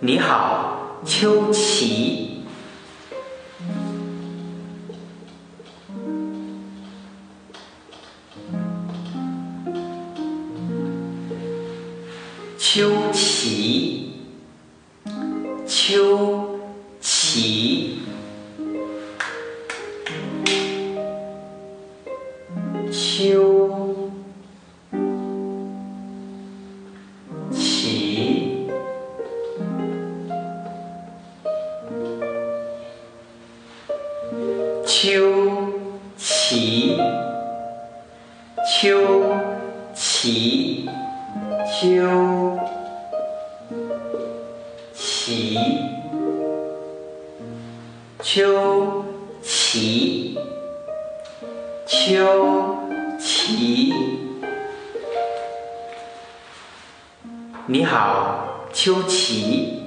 你好，秋琪。秋琪，秋琪，秋。秋琪，秋琪。秋琪，秋琪，秋琪。你好，秋琪。